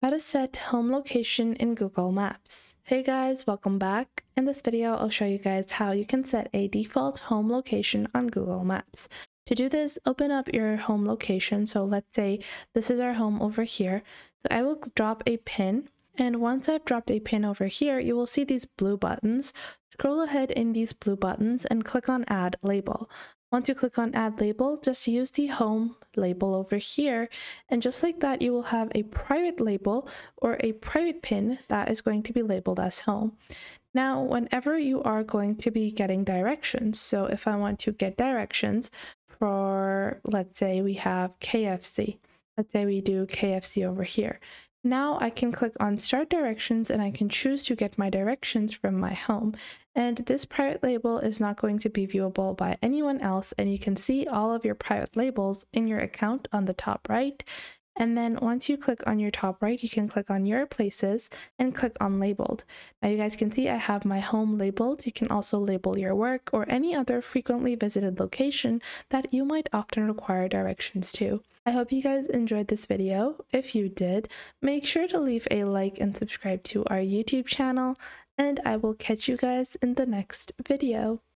How to set home location in Google Maps. Hey guys, welcome back. In this video, I'll show you guys how you can set a default home location on Google Maps. To do this, open up your home location. So let's say this is our home over here. So I will drop a pin and once I've dropped a pin over here, you will see these blue buttons. Scroll ahead in these blue buttons and click on add label. Once you click on add label, just use the home label over here. And just like that, you will have a private label or a private pin that is going to be labeled as home. Now, whenever you are going to be getting directions, so if I want to get directions for, let's say we have KFC, let's say we do KFC over here. Now I can click on start directions and I can choose to get my directions from my home. And this private label is not going to be viewable by anyone else and you can see all of your private labels in your account on the top right. And then once you click on your top right, you can click on your places and click on labeled. Now you guys can see I have my home labeled. You can also label your work or any other frequently visited location that you might often require directions to. I hope you guys enjoyed this video. If you did, make sure to leave a like and subscribe to our YouTube channel, and I will catch you guys in the next video.